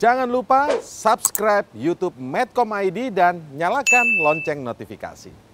Jangan lupa subscribe YouTube Medcom ID dan nyalakan lonceng notifikasi.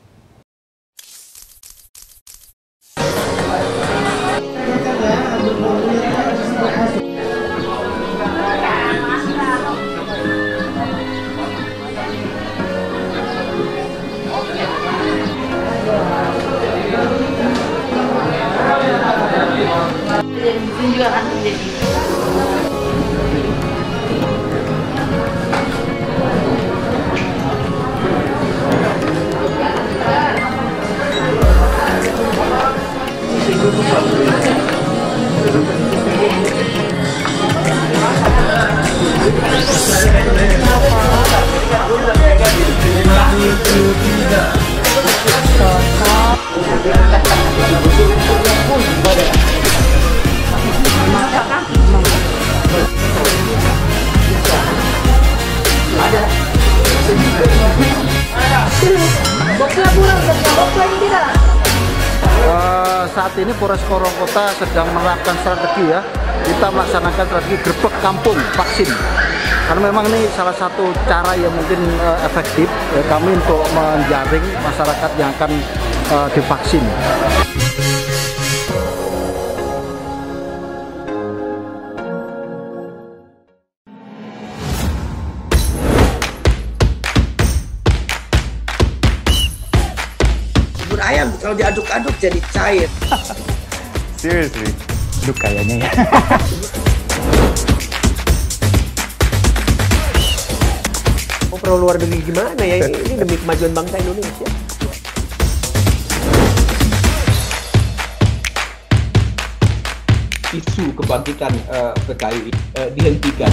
Eh, saat ini Polres Sorong Kota sedang menerapkan strategi ya. Kita melaksanakan strategi gerbek kampung vaksin. Karena memang ini salah satu cara yang mungkin eh, efektif eh, kami untuk menjaring masyarakat yang akan eh, divaksin. Ayam kalau diaduk-aduk jadi cair. Seriously? Duh kayaknya ya. Mau perlu luar negeri gimana ya? Ini demi kemajuan bangsa Indonesia. isu kebangkitan eh, PKI eh, dihentikan.